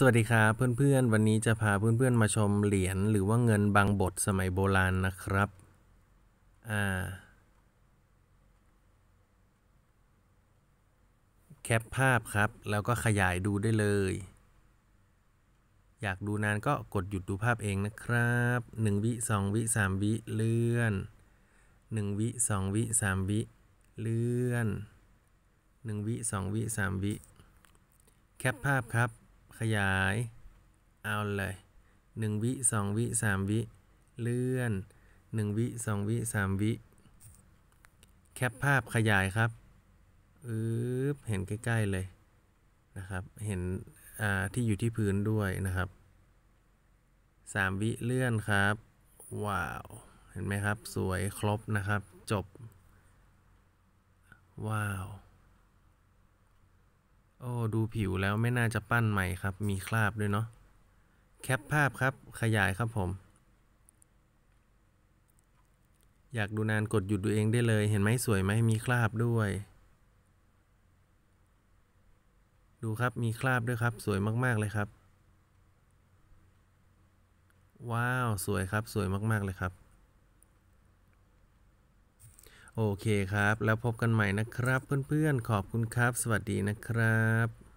สวัสดีครับเพื่อนๆ วันนี้จะพาเพื่อนๆมาชมเหรียญหรือว่าเงินบางบทสมัยโบราณนะครับอ่าแคปภาพครับ แล้วก็ขยายดูได้เลย อยากดูนานก็กดหยุดดูภาพเองนะครับ 1 วิ 2 วิ 3 วิเลื่อน 1 วิ 2 วิ 3 วิเลื่อน 1 วิ 2 วิ 3 วิ แคปภาพครับ ขยาย เอาเลยหนึ่งวิสองวิสามวิ เลื่อนหนึ่งวิสองวิสามวิ แคปภาพขยายครับอืบเห็นใกล้ๆเลยนะครับ เห็นที่อยู่ที่พื้นด้วยนะครับสามวิเลื่อนครับ ว้าว เห็นไหมครับ สวยครบนะครับ จบ ว้าว โอ้ดูผิวแล้วไม่น่าจะปั้นใหม่ครับ มีคราบด้วยเนาะแคปภาพครับขยายครับผม อยากดูนานกดหยุดดูเองได้เลย เห็นไหมสวยไหมมีคราบด้วย ดูครับมีคราบด้วยครับ สวยมาก ๆ เลยครับ ว้าว สวยครับสวยมาก ๆ เลยครับ โอเคครับ แล้วพบกันใหม่นะครับเพื่อนๆ ขอบคุณครับ สวัสดีนะครับ